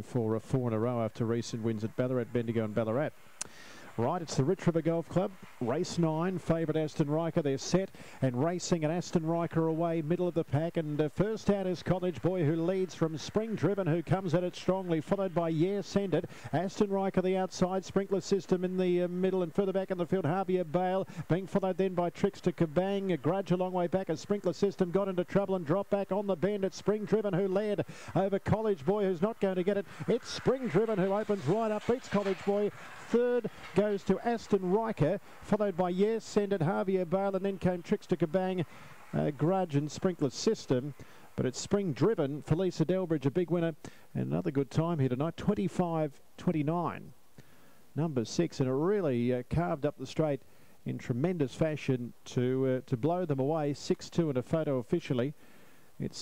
for a four in a row after recent wins at Ballarat, Bendigo and Ballarat. Right, it's the Rich River Golf Club. Race nine, favourite Aston Riker. They're set and racing, and Aston Riker away, middle of the pack. And uh, first out is College Boy, who leads from Spring Driven, who comes at it strongly, followed by Yeah Send It. Aston Riker, the outside, sprinkler system in the uh, middle, and further back in the field, Javier Bale, being followed then by Trickster Kabang. A grudge a long way back as Sprinkler System got into trouble and dropped back on the bend. It's Spring Driven, who led over College Boy, who's not going to get it. It's Spring Driven, who opens right up, beats College Boy. Third goes to Aston Riker, followed by Yes, Send It, Javier Bale, and then came Trickster Kabang, uh, Grudge and Sprinkler System. But it's spring driven. Felisa Delbridge, a big winner, and another good time here tonight 25 29. Number six, and it really uh, carved up the straight in tremendous fashion to, uh, to blow them away. 6 2 in a photo officially. It's